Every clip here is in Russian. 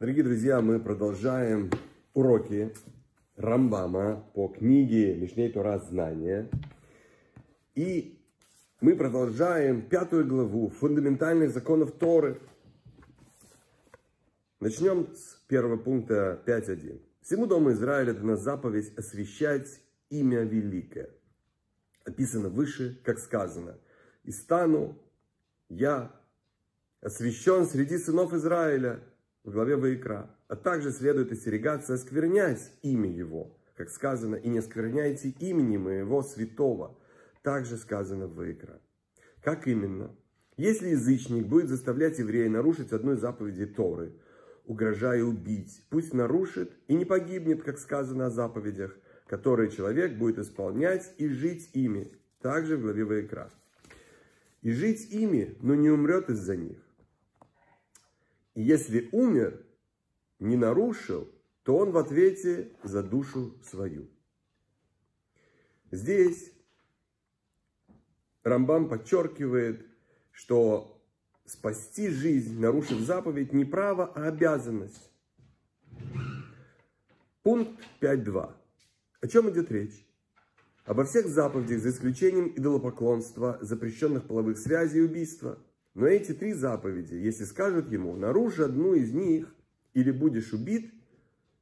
Дорогие друзья, мы продолжаем уроки Рамбама по книге Мишней Тора Знания. И мы продолжаем пятую главу фундаментальных законов Торы. Начнем с первого пункта 5.1. Всему дому Израиля дана заповедь освящать имя великое. Описано выше, как сказано. И стану я освящен среди сынов Израиля в главе Ваикра. А также следует остерегаться осквернять имя его, как сказано, и не оскверняйте имени моего святого. Также сказано в Ваикра. Как именно? Если язычник будет заставлять еврея нарушить одну из заповедей Торы, угрожая убить, пусть нарушит и не погибнет, как сказано о заповедях, которые человек будет исполнять и жить ими. Также в главе Ваикра. И жить ими, но не умрет из-за них. И если умер, не нарушил, то он в ответе за душу свою. Здесь Рамбам подчеркивает, что спасти жизнь, нарушив заповедь, не право, а обязанность. Пункт 5.2. О чем идет речь? Обо всех заповедях, за исключением идолопоклонства, запрещенных половых связей и убийства – но эти три заповеди, если скажут ему, наруши одну из них или будешь убит,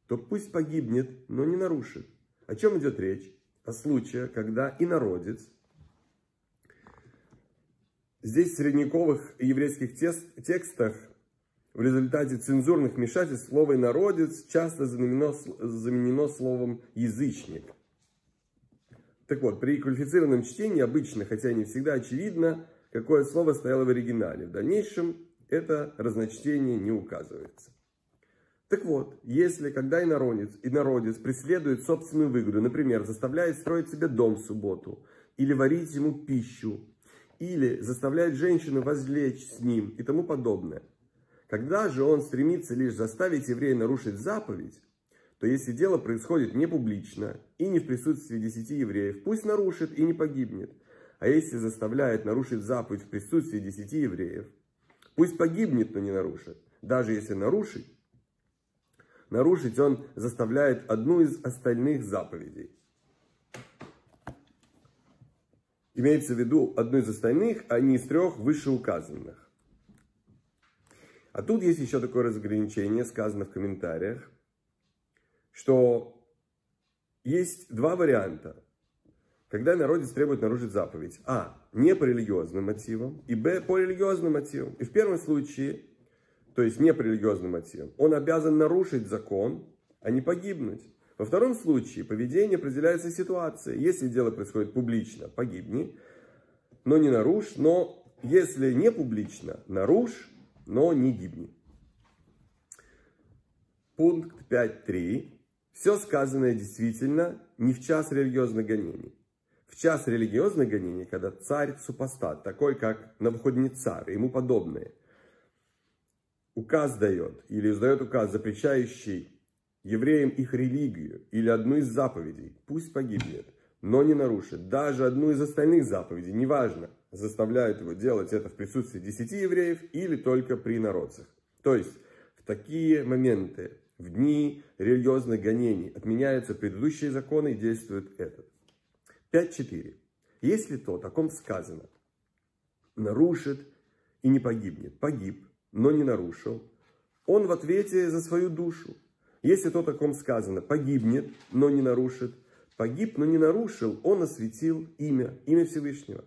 то пусть погибнет, но не нарушит. О чем идет речь? О случае, когда инородец, здесь в средневековых еврейских текстах в результате цензурных вмешательств слово «инородец» часто заменено, заменено словом «язычник». Так вот, при квалифицированном чтении обычно, хотя не всегда очевидно, какое слово стояло в оригинале. В дальнейшем это разночтение не указывается. Так вот, если когда инородец, инородец преследует собственную выгоду, например, заставляет строить себе дом в субботу, или варить ему пищу, или заставляет женщину возлечь с ним и тому подобное, когда же он стремится лишь заставить еврея нарушить заповедь, то если дело происходит не публично и не в присутствии десяти евреев, пусть нарушит и не погибнет – а если заставляет нарушить заповедь в присутствии десяти евреев, пусть погибнет, но не нарушит. Даже если нарушить, нарушить он заставляет одну из остальных заповедей. Имеется в виду одну из остальных, а не из трех вышеуказанных. А тут есть еще такое разграничение, сказано в комментариях, что есть два варианта когда народец требует нарушить заповедь. А. Не по религиозным мотивам. И Б. По религиозным мотивам. И в первом случае, то есть не по религиозным мотивам, он обязан нарушить закон, а не погибнуть. Во втором случае поведение определяется ситуацией. Если дело происходит публично, погибни, но не нарушь. Но если не публично, нарушь, но не гибни. Пункт 5.3. Все сказанное действительно не в час религиозных гонений. В час религиозных гонений, когда царь-супостат, такой как Навуходнецар и ему подобные, указ дает или издает указ, запрещающий евреям их религию или одну из заповедей, пусть погибнет, но не нарушит даже одну из остальных заповедей, неважно, заставляют его делать это в присутствии десяти евреев или только при народцах. То есть в такие моменты, в дни религиозных гонений отменяются предыдущие законы и действует этот. 5.4. Если то, о ком сказано, нарушит и не погибнет, погиб, но не нарушил, он в ответе за свою душу. Если то, о ком сказано, погибнет, но не нарушит, погиб, но не нарушил, он осветил имя, имя Всевышнего.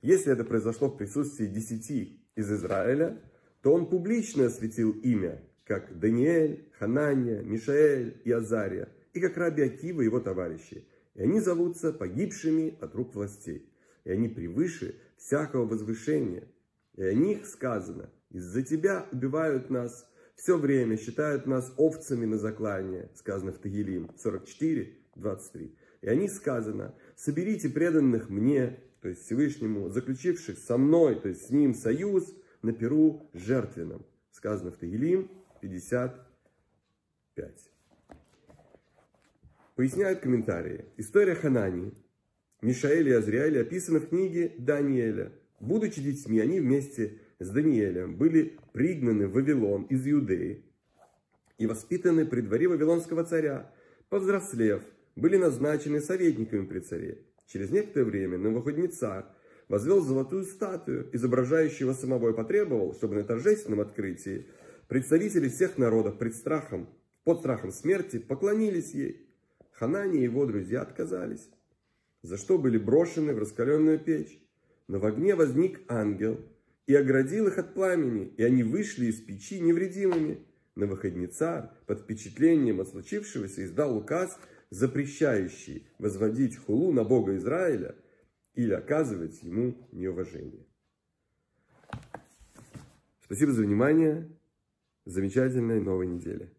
Если это произошло в присутствии десяти из Израиля, то он публично осветил имя, как Даниэль, Ханания, Мишаэль и Азария, и как Раби Акива и его товарищи. И они зовутся погибшими от рук властей. И они превыше всякого возвышения. И о них сказано, из-за тебя убивают нас все время, считают нас овцами на заклание, сказано в Тагилим 44, 23. И о них сказано, соберите преданных мне, то есть Всевышнему, заключивших со мной, то есть с ним союз, на перу жертвенном. Сказано в Тагилим 55. Поясняют комментарии. История Ханани, Мишаэля и Азриэля описана в книге Даниэля. Будучи детьми, они вместе с Даниэлем были пригнаны в Вавилон из Иудеи и воспитаны при дворе Вавилонского царя, повзрослев, были назначены советниками при царе. Через некоторое время Новоходницар возвел золотую статую, изображающего самого, и потребовал, чтобы на торжественном открытии представители всех народов пред страхом, под страхом смерти поклонились ей. Ханани и его друзья отказались, за что были брошены в раскаленную печь. Но в огне возник ангел и оградил их от пламени, и они вышли из печи невредимыми. Новоходницар под впечатлением от случившегося издал указ, запрещающий возводить хулу на Бога Израиля или оказывать ему неуважение. Спасибо за внимание. Замечательной новой недели.